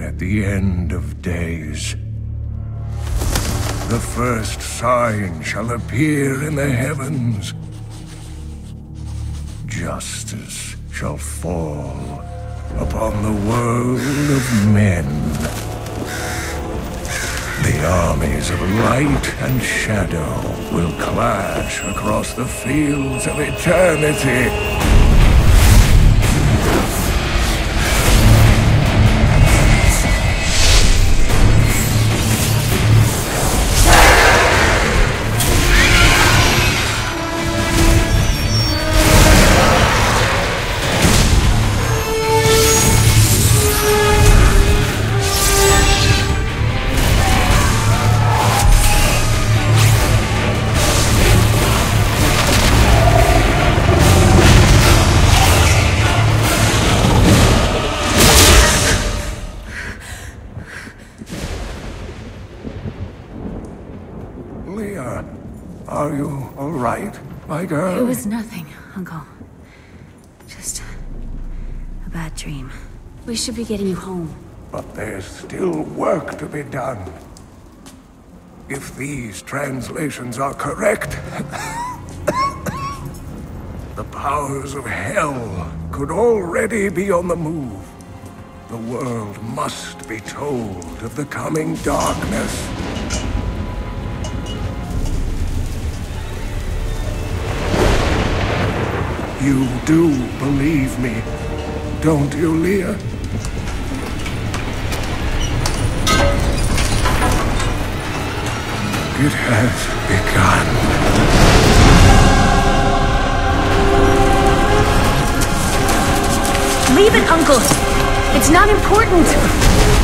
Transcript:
at the end of days. The first sign shall appear in the heavens. Justice shall fall upon the world of men. The armies of light and shadow will clash across the fields of eternity. Leah, uh, are you all right, my girl? It was nothing, Uncle. Just a bad dream. We should be getting you home. But there's still work to be done. If these translations are correct, the powers of hell could already be on the move. The world must be told of the coming darkness. You do believe me, don't you, Leah? It has begun. Leave it, Uncle! It's not important!